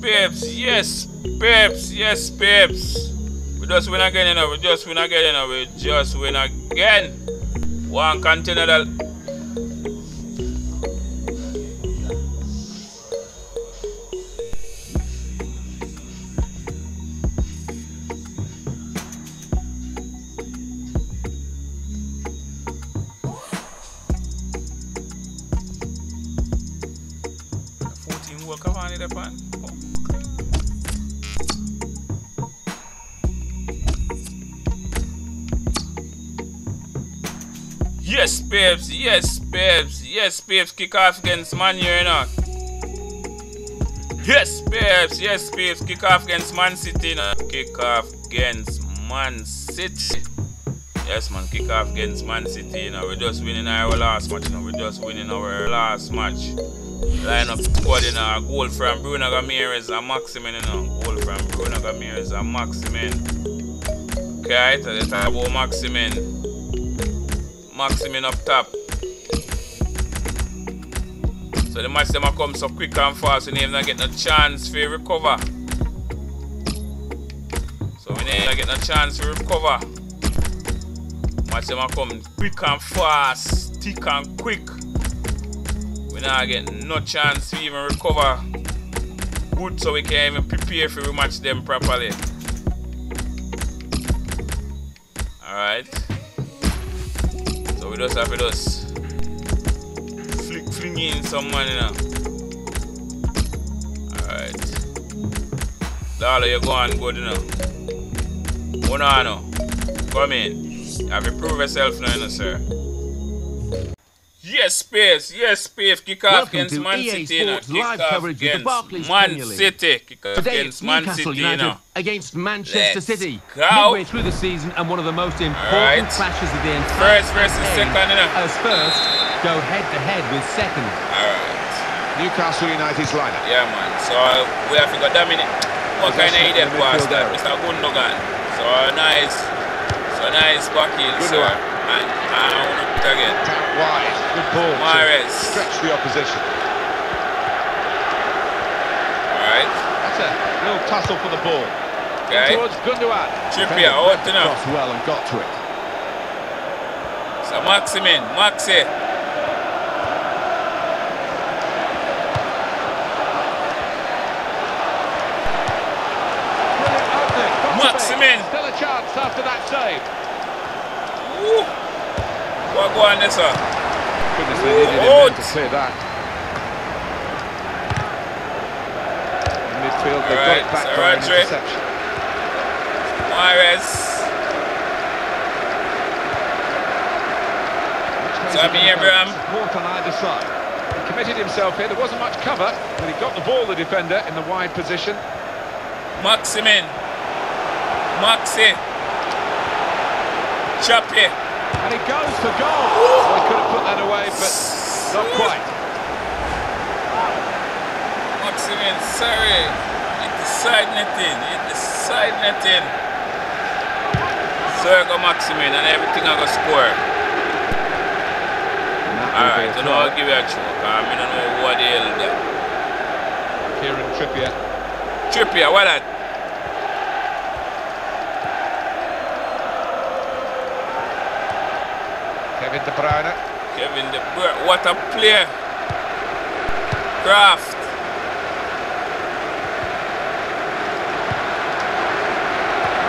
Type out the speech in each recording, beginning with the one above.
Pips. Yes, Pips. Yes, Pips. We just win again, you know. We just win again, you know. We just win again. One continental. 14 World Cup on it, upon. Babes. Yes, babes. Yes, babes. Kick off against Man U, you know. Yes, babes. Yes, babes. Kick off against Man City, know. Kick off against Man City. Yes, man. Kick off against Man City, you know. We're just winning our last match, you know. We're just winning our last match. Line up squad, you know. Goal from Bruno Ramirez and Maximin, you know. Goal from Bruno Ramirez and Maximin. Okay, let's talk about Maximin. Maximin up top. So the match them come so quick and fast, we not get no chance for recover. So we not get no chance to recover. Match them come quick and fast, thick and quick. We not get no chance to even recover. Good so we can even prepare for we match them properly. Alright. So we just have to just flick, fling in some you now. Alright. Dollar, you go on good, know. One. Come in. Have you prove yourself now, you know, sir. Yes, space. Yes, space. Kick off Welcome against to Man EA City. Sports Kick live off coverage of the against Barclays Man Premier League. City. Kick off Today against it's Man Newcastle City, United know. against Manchester Let's City. go. Midway through the season and one of the most important Alright. clashes of the entire First versus campaign, second, you. As first, go head to head with second. Alright. Newcastle United's lineup. Yeah, man. So uh, we have to go Dominic. What kind of Possession idiot in the pass midfield that? area. Mr. Gundogan. So nice. So nice back heel, sir. Gundogan. Want to again. Out wide. Good ball. to Mahrez. Stretch the opposition. Alright. That's a little tussle for the ball. Okay. Towards Gundogan. Trippier, out to now. Cross well and got to it. So Maximin, Maxi. Brilliant opening. Got. Maximin. Still a chance after that save. What go on there, sir? Goodness, they needed him to clear that. In midfield, they got it back by an Rodri. interception. Mahrez. Tammy he gonna go? Abraham. Support on either side. He committed himself here. There wasn't much cover, but he got the ball, the defender, in the wide position. Maximin. Maxi. Chappie. And he goes for goal. Well, he could have put that away, but not quite. Maximin, sorry. Hit the side netting. Hit the side netting. So I got Maximin and everything I got score. And that will be Alright, a so now I'll give you a choke. I mean, I don't know what the hell that. Kieran Trippier. Trippier, what that? Kevin De Bruyne. Kevin De Bruyne, what a player. Craft.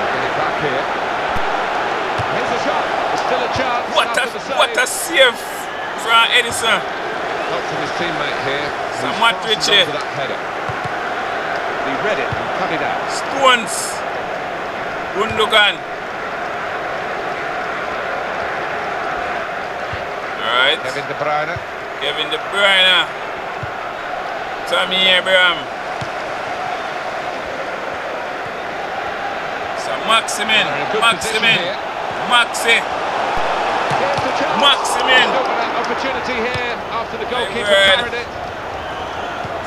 Get it back here. Here's a shot. There's still a chance. What a, after the save. what a save from Ederson. Not from his teammate here. Sir who's Matrice. fastened onto that header. He read it and cut it out. Stones. Gundogan. Kevin De Bruyne. Kevin De Bruyne. Tammy Abraham. So Maximin. They're in a good Maximin. Maxi. Maximin. Still got that opportunity here after the goalkeeper carried it.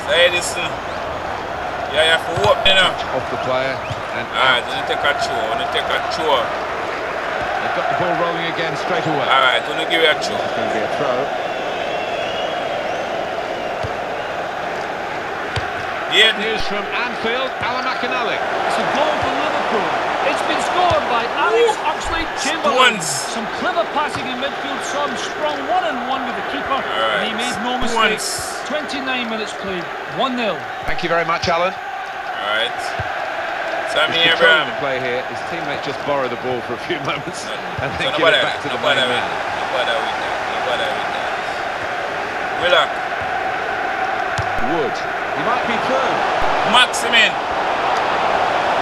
So Ederson. Uh, yeah, yeah, for what, walk you know. Off the player. And Alright, gonna take a chew. Gonna take a chew. They've got the ball rolling again straight away. Alright, gonna give you a chew. It's going to be a throw. Yeah. News from Anfield, Alan McInally. It's a goal for Liverpool. It's been scored by Alex Oxlade Chamberlain. Some clever passing in midfield some strong one-on-one with the keeper, and he made no Stones. mistakes. 29 minutes played, 1 0. Thank you very much, Alan. Alright. Sammy Controlling Abraham. the play here. His teammate just borrowed the ball for a few moments and So then no give it back to the main man. no bother with that. No bother with that. Willock. Wood. He might be through. Maximin.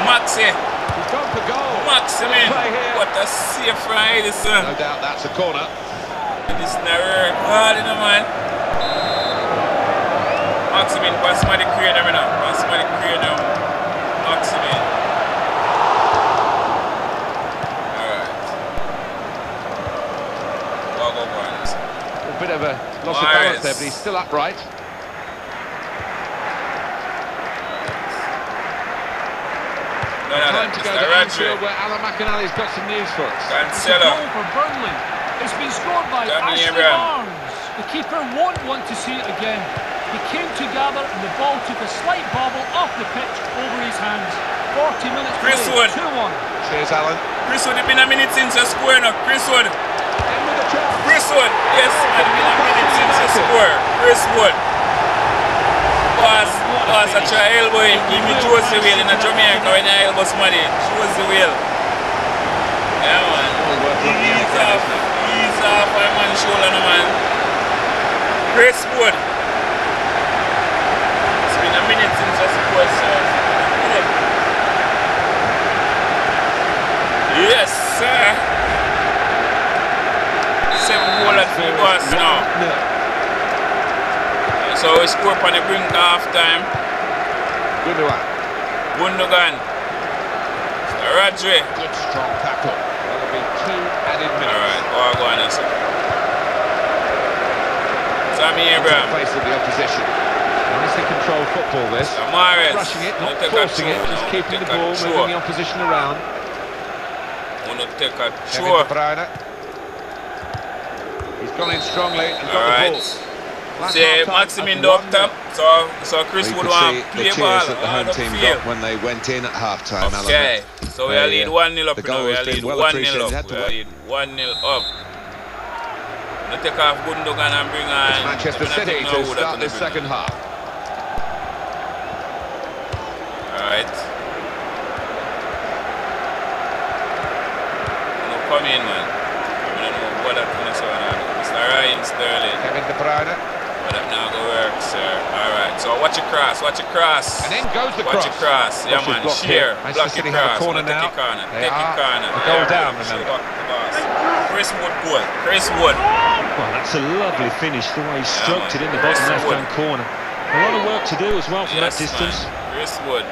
Maxi. He's gone for goal. Maximin. What a save from Ederson. No doubt that's a corner. This never hard in a man. Maximin, pass create them now. Pass somebody create them. Maximin. Alright. Go, go, go. A bit of a loss of balance there, but he's still upright. No, no, no. Time to go Mr. to Radri. Anfield where Alan McInally's got some news for us. It's a Cancelo. goal for Burnley. It's been scored by Jamie Ashley Abraham. Barnes. The keeper won't want to see it again. He came together and the ball took a slight bobble off the pitch over his hands. 40 minutes Chris Wood. played, 2-1. Cheers, Alan. Chris Wood, it's been a minute since you score now. Chris Wood. In with the chance. Chris Wood. Yes, it's been a since. Chris Wood. Pass, pass a try elbow. Give me Josie Wheel in a Jamaica when I elbow somebody. Josie Wheel. Yeah, man. All worth looking at Ease again, off. it? Off my man's shoulder, no, man. Chris Wood. It's been a minute since I sir. Yes, sir. Seven goal at the boss now. So we score on the brink half time. Good Gundogan. Gundogan. Radre. Good strong tackle. That'll be two added minutes. Alright, oh, go on, sir. Sammy Abraham. face of the opposition. Nicely controlled football this. Amares. Rushing it, not Wanna take a forcing it, just keeping the ball, moving the opposition around. Wanna take a Kevin. De Bruyne. He's gone in strongly and got the ball. Last See, half-time Maximin at up top. So, so Chris We would could want see to the play cheers ball that the home the team field. got when they went in at half time. Okay, so we are They, lead 1 0 up the now. goal We has are been lead well 1 appreciated. 0 up. to We are work. lead 1 0 up. We take off Gundogan and bring on. It's Manchester I mean, I City to start gonna this bring second on. half. Alright. No, come in, man. I don't know what that gonna say. Mr. Ryan Sterling. Kevin De Bruyne. But now go work, sir. Alright, so watch your cross, watch your cross. And in goes the Watch cross. your cross. Yeah, Cross man. here. Block your cross. corner Take now. your corner. They Take your corner. goal Yeah, down, right. remember. Back to the boss. Chris Wood goal. Chris Wood. Well, that's a lovely finish, the way he stroked man. it in the Chris bottom left-hand corner. A lot of work to do as well from Yes, that distance. man. Chris Wood.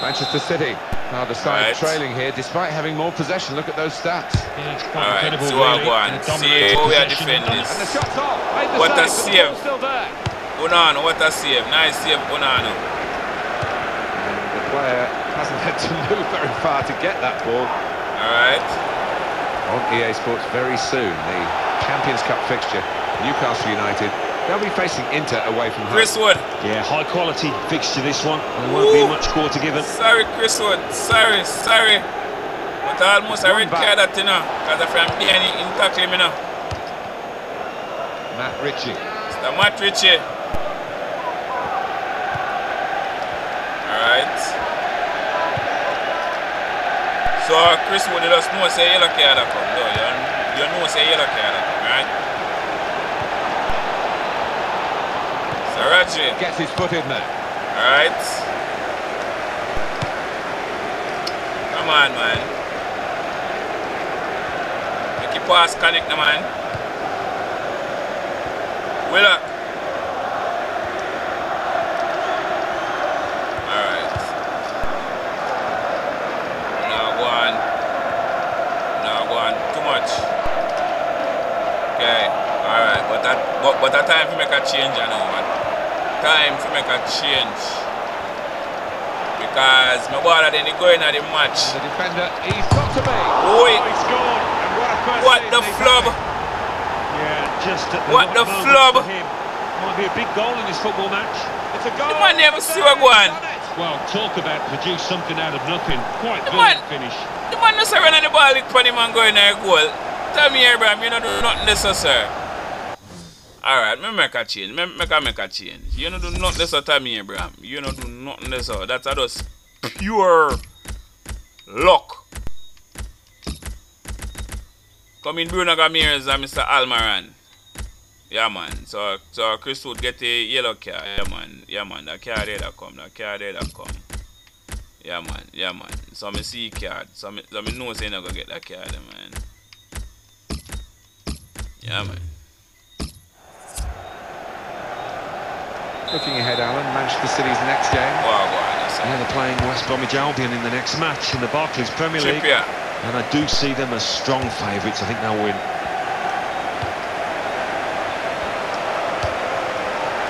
Man- Manchester City are the side Right. trailing here despite having more possession. Look at those stats. Yeah, it's quite Alright, incredible, so really. go on. a See dominated how we are possession. defend And the this. shot's off. Made the What a save, but the save. ball's still there. Unano, what a save. Nice save, Unano. And the player hasn't had to move very far to get that ball. Alright. On EA Sports very soon, the Champions Cup fixture, Newcastle United. They'll be facing Inter away from home. Chris Wood. Yeah, high quality fixture this one. There won't be Ooh. much quarter given. Sorry, Chris Wood. Sorry, sorry. But almost a One red card that, you know. Because I'm behind in tackling me now. Matt Ritchie. It's the Matt Ritchie. Alright. So Chris Wood just know say yellow card come though. You, you know say yellow card come, right? Raji. Gets his foot in there. Alright. Come on man. Make your pass connect man. Willock. Alright. Now go on. Now go on. Too much. Okay. Alright. But that but, but that time to make a change I know man. Time to make a change. Because my ball then he going at the match. The defender, he's got to be. Oi. Oh, he scored. And what a first What the flub? Yeah, just at the What the flub? Might be a big goal in this football match. It's a goal. The man never see what go on. Done it. Well, talk about produce something out of nothing. Quite brilliant finish. The man just run on the ball, lick pon him and go in there goal. Tell me, Abraham, you don't do nothing this, sir. Alright, me make a change. Me make a make a change. You don't do nothing this, tell me, Abraham. You don't do nothing this, sir. That's just pure luck. Come in Bruno Ramirez and Mr. Almiron. Yeah man, so so Chris would get a yellow card. Yeah man, yeah man, that card there that come, that card there that come. Yeah man, yeah man. So me see card, so me, so know say not gonna get that card man. Yeah man. Looking ahead, Alan, Manchester City's next game. Wow, wow, that's Yeah, they're playing West Bromwich Albion in the next match in the Barclays Premier League. Trippier. And I do see them as strong favourites. I think they'll win.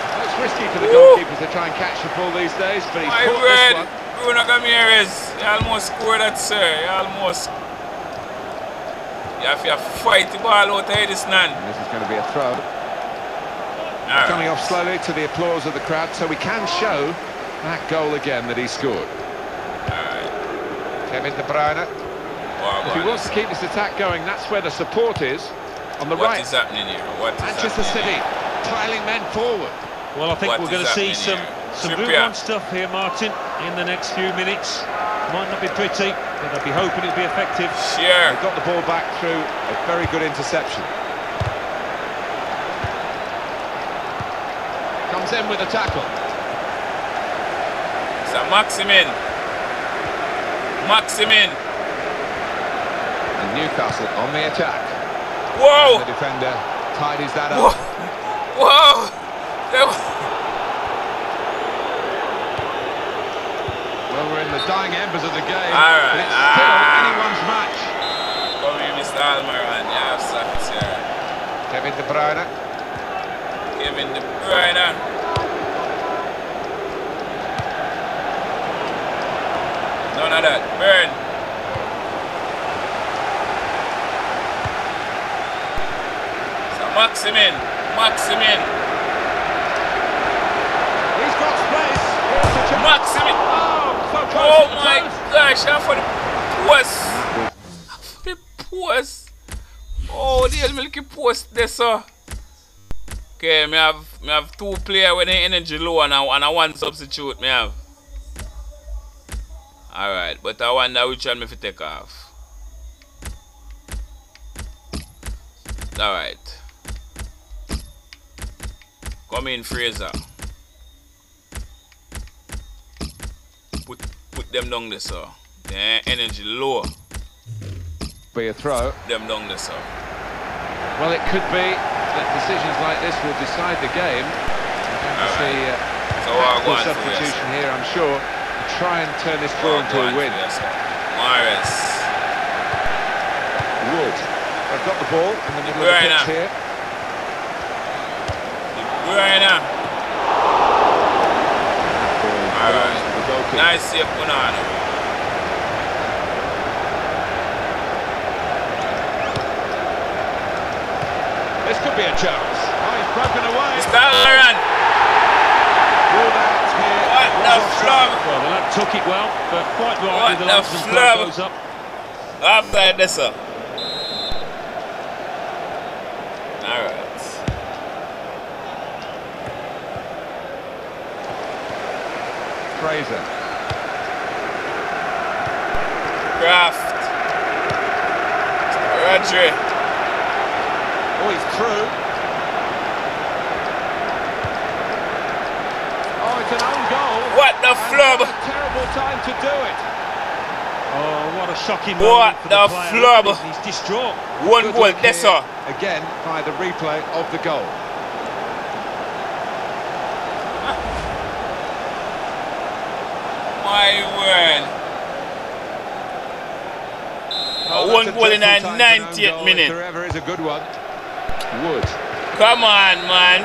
Well, it's risky for the Woo! goalkeepers to try and catch the ball these days, but he's My caught word, this one. Bruno Ramirez, you almost scored that, sir. You almost. You have to fight the ball out of this man. And this is going to be a throw. Alright. Coming off slowly to the applause of the crowd, so we can show that goal again that he scored. Alright. Kevin De Bruyne. Wow, If he wants to keep this attack going, that's where the support is. On the What right, is happening here? What is Manchester happening City, tiling men forward. Well, I think What we're going to see some, happening some here? Trippier. on stuff here, Martin, in the next few minutes. Might not be pretty, but I'd be hoping it'll be effective. Sure. They got the ball back through a very good interception. Comes in with a tackle. So Maximin. Maximin. And Newcastle on the attack. Whoa. The defender tidies that up. Whoa! Was- Well, we're in the dying embers of the game. All right. It's still Ah. anyone's match. Here, Mr. Almiron. You have socks here. Kevin De Bruyne. Kevin De Bruyne. None of that. Burn. So Maximin. Maximin. He's got space. Here's the chance. Maximin. Oh, Oh my gosh, I'm for the post. For the post. Oh, the milky post there, sir. Okay, me have me have two player with the energy low and I and a one substitute me have. Alright, but I wonder which one me fi take off. Alright. Come in Fraser. Put put them down there, sir. Their energy low. Be a throw. Them down there, sir. Well, it could be that decisions like this will decide the game. We're going to see right. uh, So I tactical go on for substitution here, I'm sure. Try and turn this draw into a win. Yes, sir. Morris. Wood. I've got the ball in the middle of the Bruyne. pitch here. De Bruyne. Ball All right. to the goalkeeper. Nice save, Bonano. Could be a chance. Oh, he's broken away. Mr. Aaron. Ruled out here. What Was the flub? Well, the lad took it well, but quite What rightly the the linesman flub? goes up. Offside there, sir. Alright. Fraser. Kraft. Rodri. Oh, he's through. Oh, it's an own goal. What the flub? what a terrible time to do it. Oh, what a shocking What moment for the the flub? He's distraught. One Good goal look there. Again, by the replay of the goal. My word. Oh, one goal in dreadful the time for an own 90th minute. If there ever is a good one. Wood. Come on, man.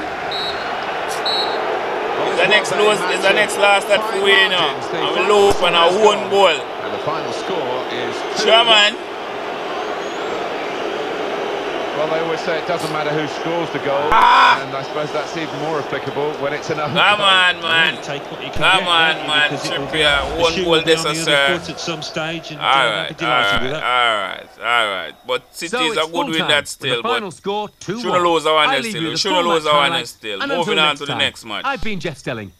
The next was a lose match is the next last that fine we win now. margins. The And we final lose a one goal. And the final score is. Sure, man. Well, they always say it doesn't matter who scores the goal, Ah! and I suppose that's even more applicable when it's an own Come goal. on, man. Take what you Come get, on, man. Because it Trippier, one goal will this on is, the other foot at some stage, and All I'll be right, all delighted with right, that. all right, all right. But City So a good full win that still, the final but score 2 shouldn't lose our I leave still. you the Shouldn't lose our highlights, honest still. and Moving until on to the next match. I've been Jeff Stelling.